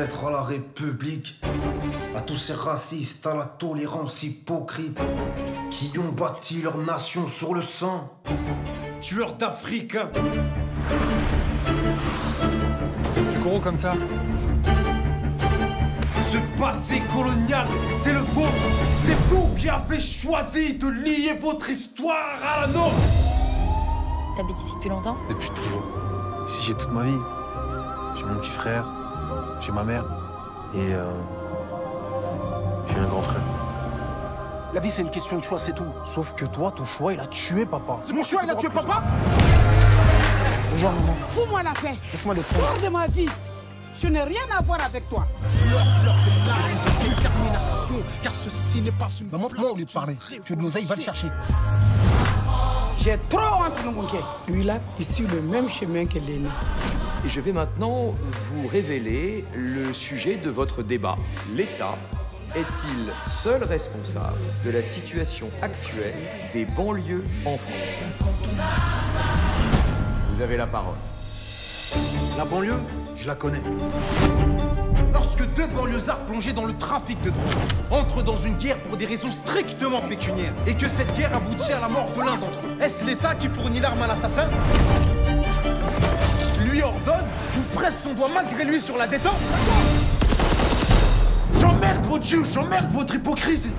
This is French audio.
mettre à la République, à tous ces racistes, à la tolérance hypocrite, qui ont bâti leur nation sur le sang, tueurs d'Africains. Tu cours comme ça? Ce passé colonial, c'est le vôtre. C'est vous qui avez choisi de lier votre histoire à la nôtre. T'habites ici depuis longtemps? Depuis toujours. Ici, j'ai toute ma vie. J'ai mon petit frère, j'ai ma mère et euh, j'ai un grand frère. La vie, c'est une question de choix, c'est tout. Sauf que toi, ton choix, il a tué papa. C'est mon choix, il a tué papa maman. Fous-moi la paix. Laisse-moi le prendre. Hors de ma vie. Je n'ai rien à voir avec toi. de détermination, car ceci n'est pas une Maman, moi, au lieu de parler, tu veux de l'oseille, va le chercher. J'ai trop honte, Ngonké. Lui là, il suit le même chemin que l'aîné. Et je vais maintenant vous révéler le sujet de votre débat. L'État est-il seul responsable de la situation actuelle des banlieues en France? Vous avez la parole. La banlieue, je la connais. Lorsque deux banlieusards plongés dans le trafic de drogue entrent dans une guerre pour des raisons strictement pécuniaires et que cette guerre aboutit à la mort de l'un d'entre eux, est-ce l'État qui fournit l'arme à l'assassin Lui ordonne ou presse son doigt malgré lui sur la détente J'emmerde votre juge, j'emmerde votre hypocrisie